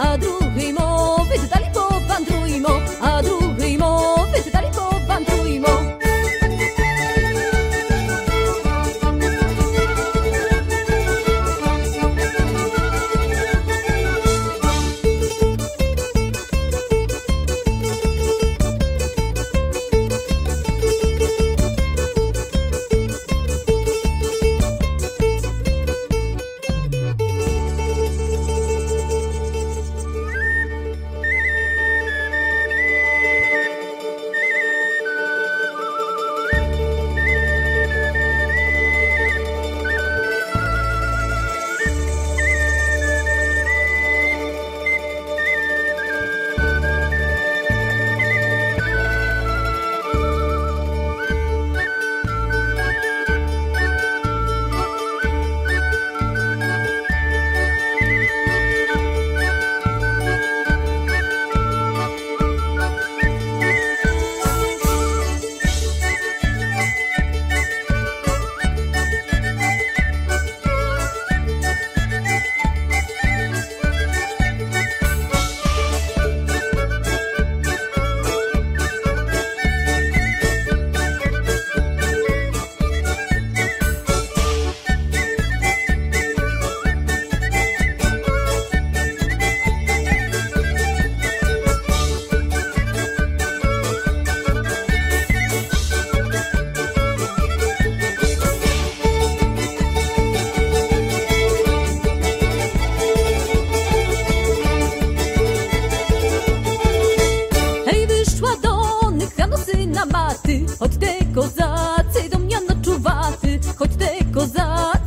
a Od te kozacy do mnie noczuwaty, choć te kozacy